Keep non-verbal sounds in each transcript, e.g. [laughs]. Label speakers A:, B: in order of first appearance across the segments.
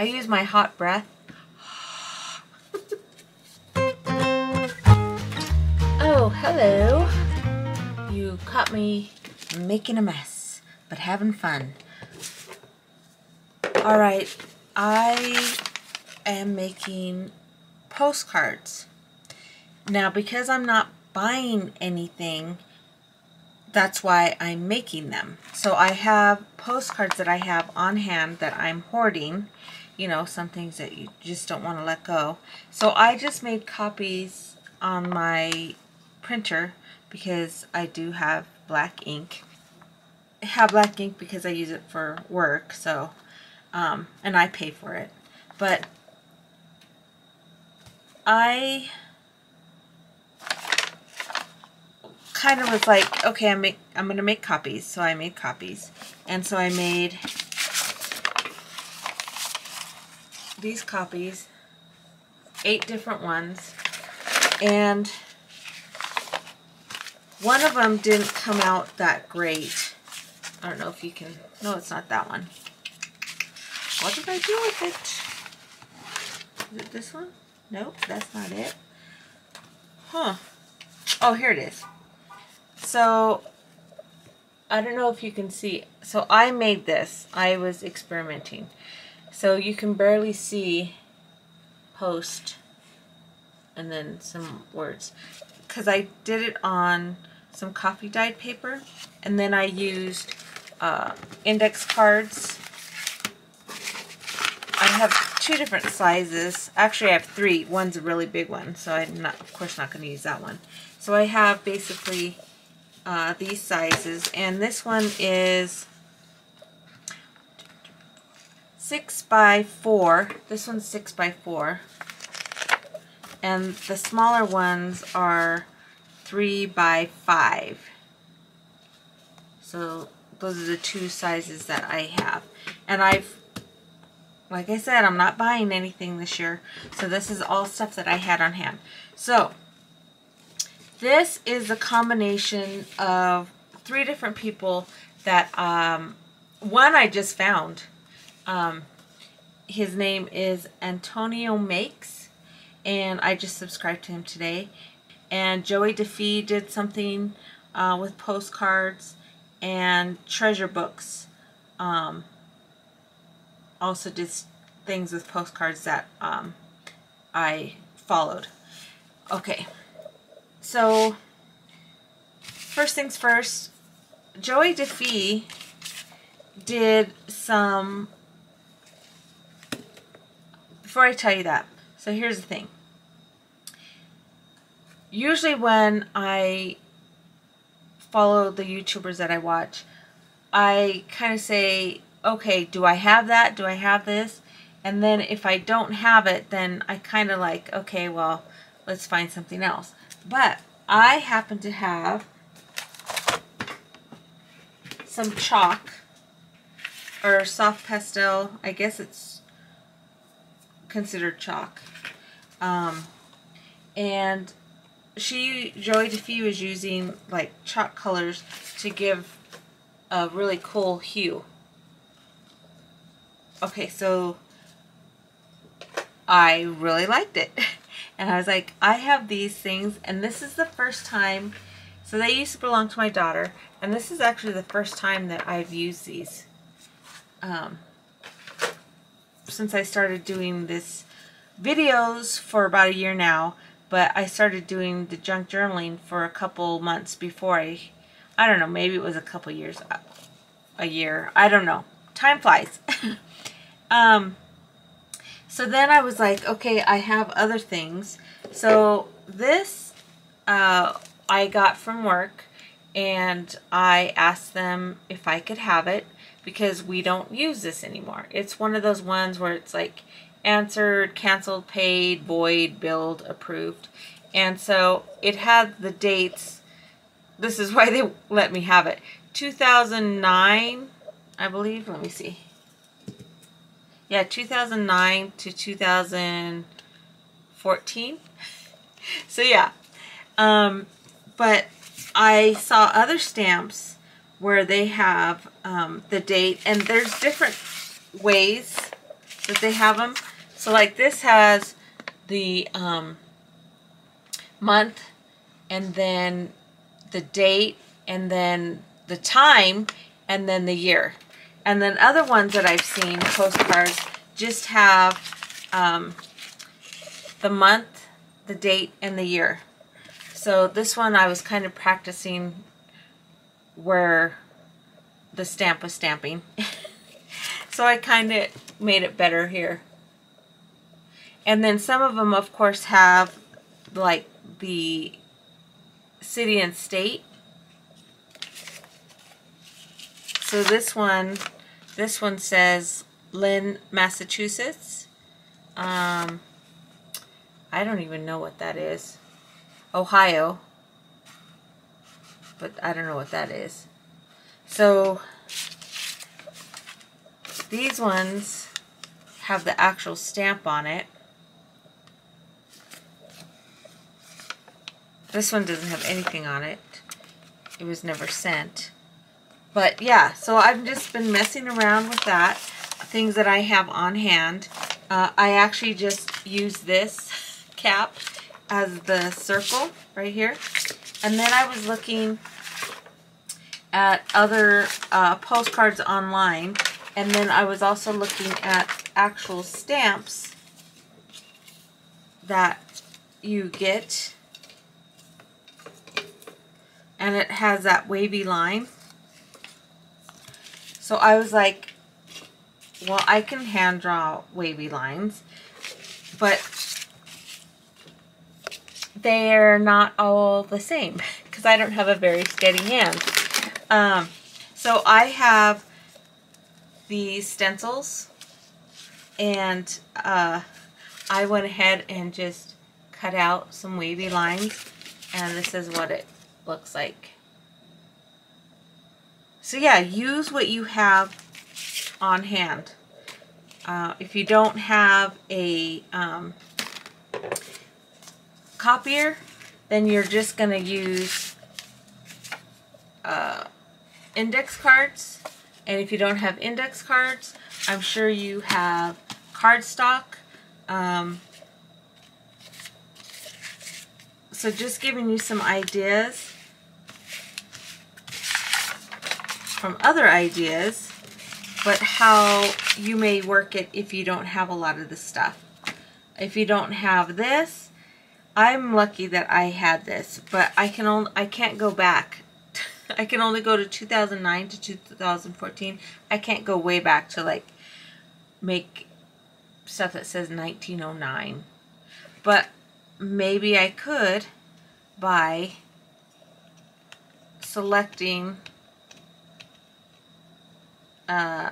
A: I use my hot breath. oh, hello. You caught me making a mess, but having fun. Alright, I am making postcards. Now, because I'm not buying anything, that's why I'm making them. So I have postcards that I have on hand that I'm hoarding. You know, some things that you just don't want to let go. So I just made copies on my printer because I do have black ink. I have black ink because I use it for work, so, um, and I pay for it. But I kind of was like, okay, I'm make I'm gonna make copies, so I made copies, and so I made these copies, eight different ones, and one of them didn't come out that great. I don't know if you can. No, it's not that one. What did I do with it? Is it this one? Nope, that's not it. Huh. Oh, here it is. So, I don't know if you can see. So, I made this. I was experimenting. So, you can barely see post and then some words. Because I did it on some coffee dyed paper. And then I used uh, index cards. I have two different sizes. Actually, I have three. One's a really big one, so I'm not, of course, not going to use that one. So I have basically uh, these sizes, and this one is six by four. This one's six by four, and the smaller ones are three by five. So those are the two sizes that I have, and I've like I said, I'm not buying anything this year. So this is all stuff that I had on hand. So this is a combination of three different people that, um, one I just found. Um, his name is Antonio Makes, and I just subscribed to him today. And Joey DeFee did something uh, with postcards and treasure books. Um, also did things with postcards that um, I followed. Okay, so first things first, Joey DeFee did some, before I tell you that, so here's the thing. Usually when I follow the YouTubers that I watch, I kind of say, okay, do I have that? Do I have this? And then if I don't have it, then I kind of like, okay, well, let's find something else. But I happen to have some chalk or soft pastel. I guess it's considered chalk. Um, and she, Joey DeFee, was using like chalk colors to give a really cool hue. Okay, so I really liked it. [laughs] And I was like, I have these things, and this is the first time, so they used to belong to my daughter, and this is actually the first time that I've used these. Um, since I started doing this videos for about a year now, but I started doing the junk journaling for a couple months before I, I don't know, maybe it was a couple years, a year, I don't know. Time flies. [laughs] um, so then I was like, okay, I have other things. So this uh, I got from work and I asked them if I could have it because we don't use this anymore. It's one of those ones where it's like answered, canceled, paid, void, billed, approved. And so it had the dates. This is why they let me have it. 2009, I believe. Let me see yeah, 2009 to 2014. [laughs] so yeah, um, but I saw other stamps where they have um, the date, and there's different ways that they have them. So like this has the um, month and then the date and then the time and then the year. And then other ones that I've seen, postcards, just have um, the month, the date, and the year. So this one I was kind of practicing where the stamp was stamping. [laughs] so I kind of made it better here. And then some of them, of course, have like the city and state. So this one, this one says Lynn, Massachusetts. Um, I don't even know what that is. Ohio. But I don't know what that is. So these ones have the actual stamp on it. This one doesn't have anything on it. It was never sent. But yeah, so I've just been messing around with that. Things that I have on hand. Uh, I actually just use this [laughs] cap as the circle right here. And then I was looking at other uh, postcards online. And then I was also looking at actual stamps that you get and it has that wavy line. So I was like, well, I can hand draw wavy lines, but they're not all the same [laughs] because I don't have a very steady hand. Um, so I have these stencils and uh, I went ahead and just cut out some wavy lines and this is what it looks like. So yeah, use what you have on hand. Uh, if you don't have a um, copier, then you're just going to use uh, index cards. And if you don't have index cards, I'm sure you have cardstock. Um, so just giving you some ideas from other ideas, but how you may work it if you don't have a lot of the stuff. If you don't have this, I'm lucky that I had this, but I can only I can't go back. I can only go to 2009 to 2014. I can't go way back to like make stuff that says 1909. But maybe I could by selecting uh,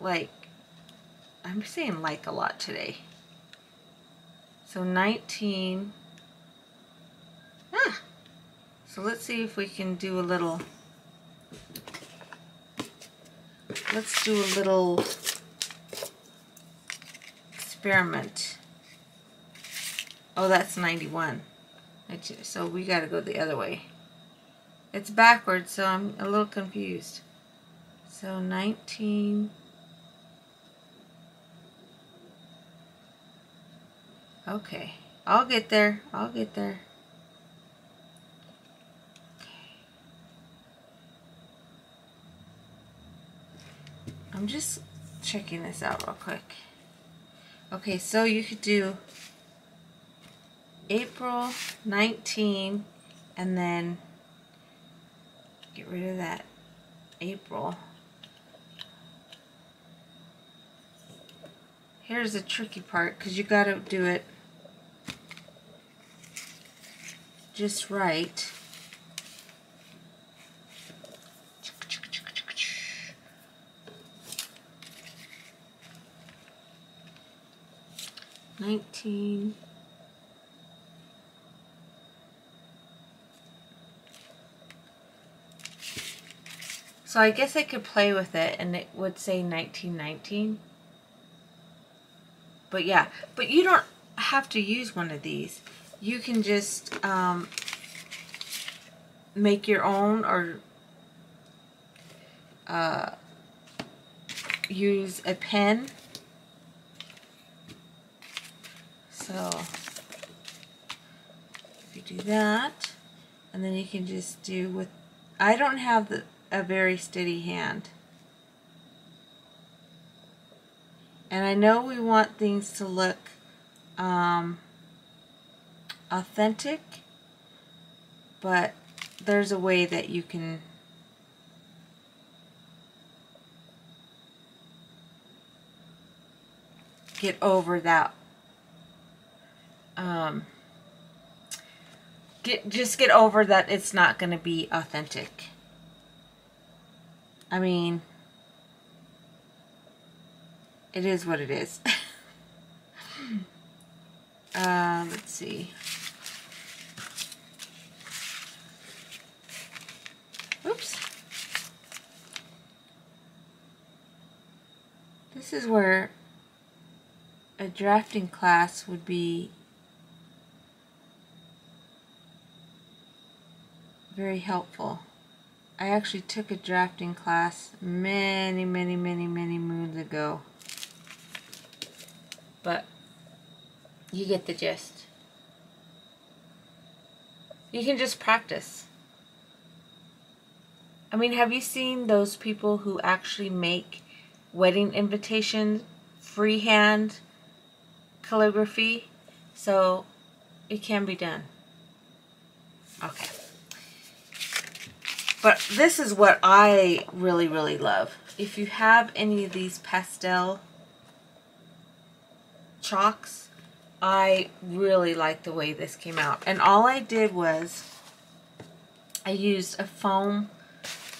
A: like, I'm saying like a lot today. So 19, ah, so let's see if we can do a little, let's do a little experiment. Oh, that's 91. So we got to go the other way. It's backwards, so I'm a little confused. So 19. Okay, I'll get there. I'll get there. I'm just checking this out real quick. Okay, so you could do April 19 and then get rid of that April. Here's the tricky part because you got to do it just right. Nineteen. So I guess I could play with it and it would say 1919. But yeah, but you don't have to use one of these. You can just um, make your own or uh, use a pen So if you do that, and then you can just do with, I don't have the, a very steady hand. And I know we want things to look um, authentic, but there's a way that you can get over that um, get just get over that it's not going to be authentic. I mean, it is what it is. uh, [laughs] let's see. Oops. This is where a drafting class would be very helpful. I actually took a drafting class many, many, many, many moons ago. But you get the gist. You can just practice. I mean, have you seen those people who actually make wedding invitations freehand calligraphy? So it can be done. Okay. But this is what I really, really love. If you have any of these pastel chalks, I really like the way this came out. And all I did was I used a foam,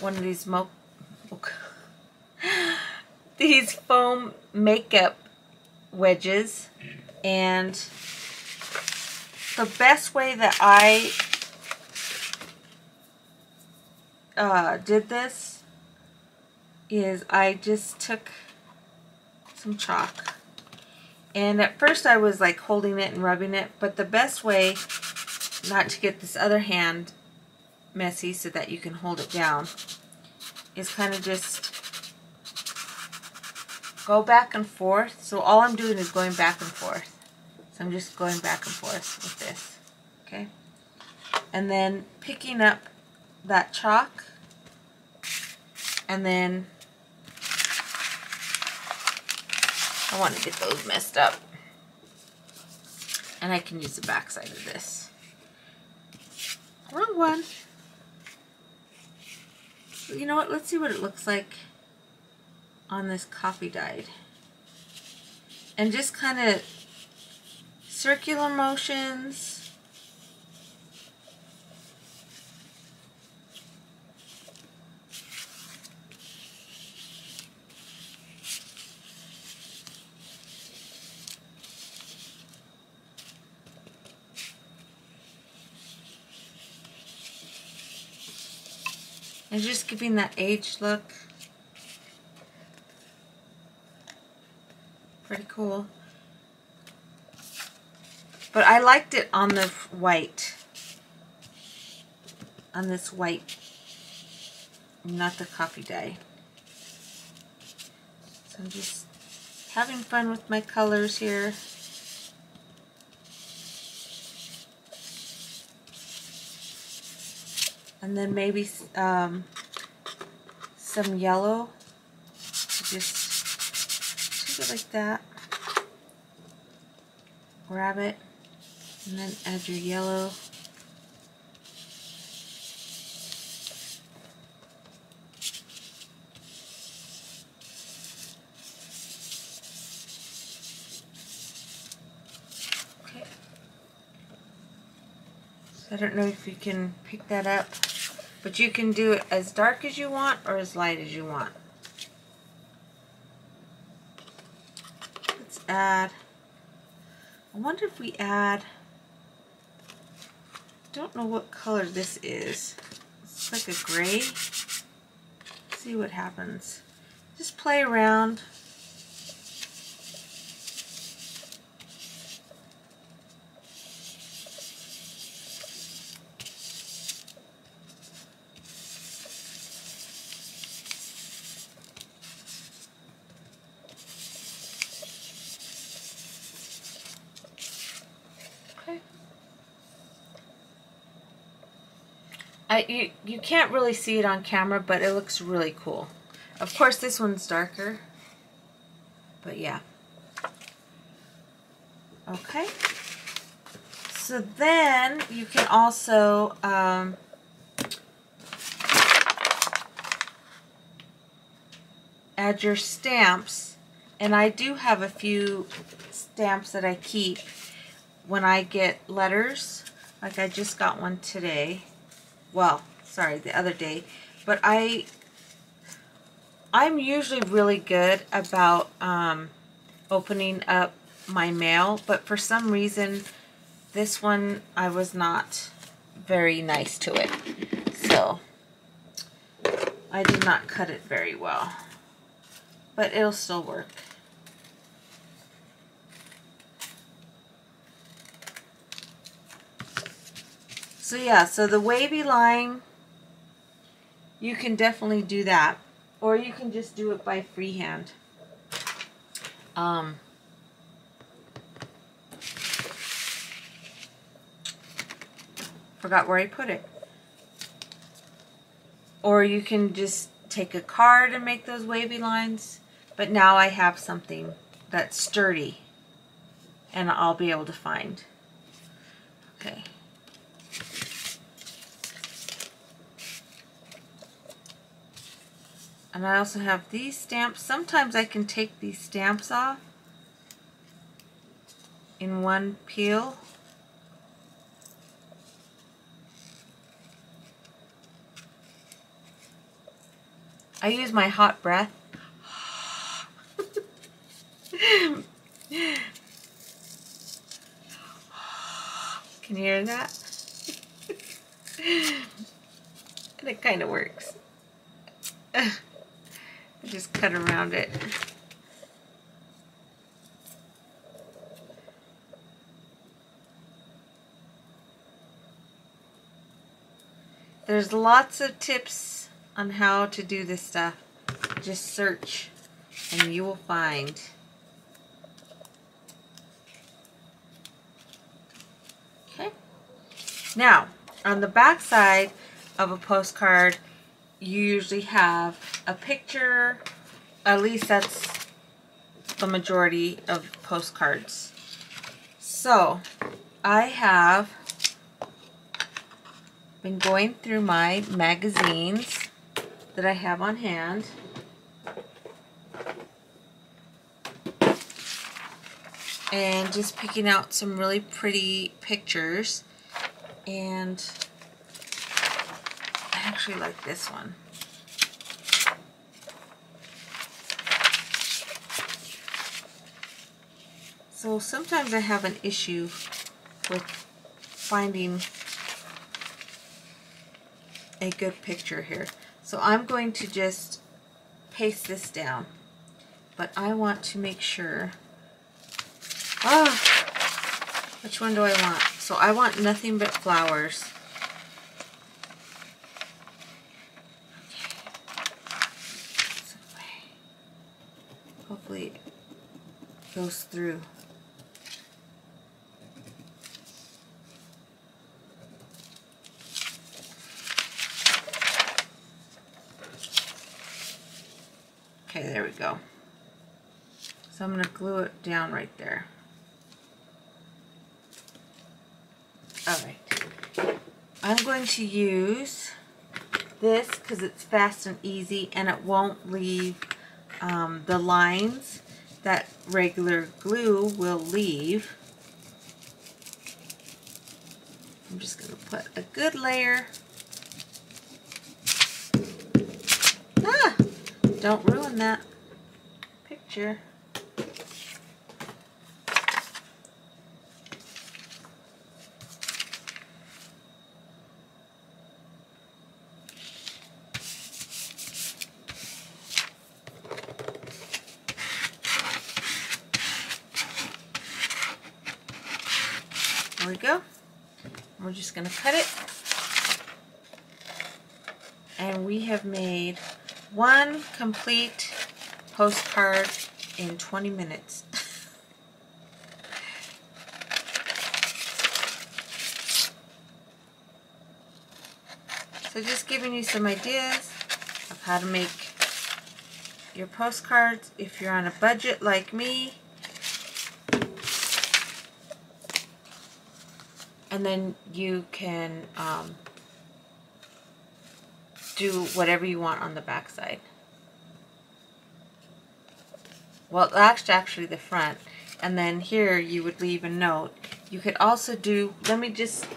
A: one of these mo [laughs] these foam makeup wedges. And the best way that I uh, did this is I just took some chalk. And at first I was like holding it and rubbing it but the best way not to get this other hand messy so that you can hold it down is kind of just go back and forth. So all I'm doing is going back and forth. So I'm just going back and forth with this okay? And then picking up that chalk and then I want to get those messed up. And I can use the back side of this. Wrong one. You know what? Let's see what it looks like on this coffee dyed. And just kind of circular motions And just giving that aged look. Pretty cool. But I liked it on the white. On this white. Not the coffee dye. So I'm just having fun with my colors here. And then maybe um, some yellow. Just take it like that. Grab it, and then add your yellow. I don't know if you can pick that up. But you can do it as dark as you want or as light as you want. Let's add, I wonder if we add, don't know what color this is. It's like a gray. Let's see what happens. Just play around. You, you can't really see it on camera, but it looks really cool. Of course, this one's darker. But yeah. Okay. So then you can also um, add your stamps. And I do have a few stamps that I keep when I get letters. Like I just got one today. Well, sorry, the other day. But I, I'm usually really good about um, opening up my mail. But for some reason, this one, I was not very nice to it. So, I did not cut it very well. But it'll still work. So yeah, so the wavy line, you can definitely do that. Or you can just do it by freehand. Um, forgot where I put it. Or you can just take a card and make those wavy lines. But now I have something that's sturdy and I'll be able to find. Okay. And I also have these stamps. Sometimes I can take these stamps off in one peel. I use my hot breath. [laughs] Can you hear that? [laughs] and it kind of works. [laughs] just cut around it. There's lots of tips on how to do this stuff. Just search and you will find. Okay. Now, on the back side of a postcard, you usually have a picture, at least that's the majority of postcards. So, I have been going through my magazines that I have on hand. And just picking out some really pretty pictures. And actually like this one. So sometimes I have an issue with finding a good picture here. So I'm going to just paste this down. But I want to make sure. Ah, which one do I want? So I want nothing but flowers. Hopefully it goes through. Okay, there we go. So I'm going to glue it down right there. Alright. I'm going to use this because it's fast and easy and it won't leave um, the lines that regular glue will leave. I'm just going to put a good layer Ah! Don't ruin that picture. There we go. We're just going to cut it. And we have made one complete postcard in 20 minutes. [laughs] So just giving you some ideas of how to make your postcards if you're on a budget like me. And then you can um, do whatever you want on the back side. Well, that's actually the front. And then here you would leave a note. You could also do, let me just,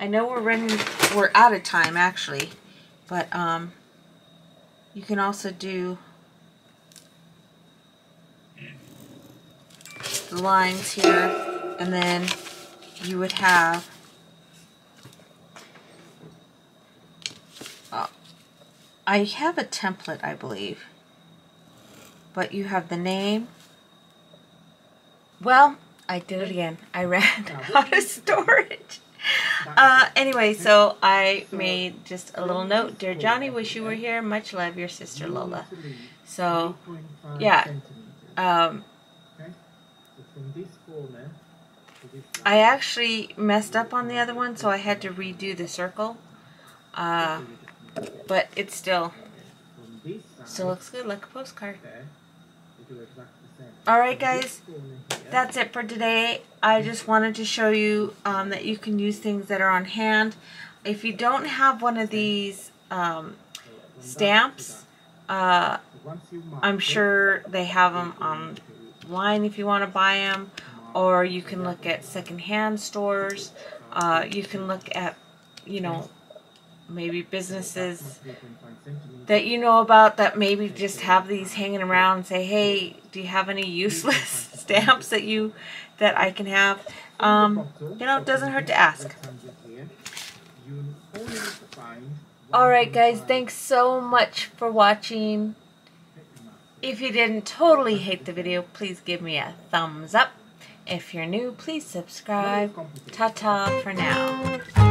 A: I know we're running, we're out of time actually, but um, you can also do the lines here, and then you would have I have a template, I believe, but you have the name. Well, I did it again. I ran [laughs] out of storage. Uh, anyway, so I made just a little note. Dear Johnny, wish you were here. Much love, your sister Lola. So, yeah. Um, I actually messed up on the other one, so I had to redo the circle. Uh, but it still, still looks good, like a postcard. Alright guys, that's it for today. I just wanted to show you um, that you can use things that are on hand. If you don't have one of these um, stamps, uh, I'm sure they have them online if you want to buy them. Or you can look at secondhand stores. Uh, you can look at, you know, maybe businesses that you know about that maybe just have these hanging around and say, hey, do you have any useless [laughs] stamps that you that I can have? Um, you know, it doesn't hurt to ask. Alright guys, thanks so much for watching. If you didn't totally hate the video, please give me a thumbs up. If you're new, please subscribe. Ta-ta for now.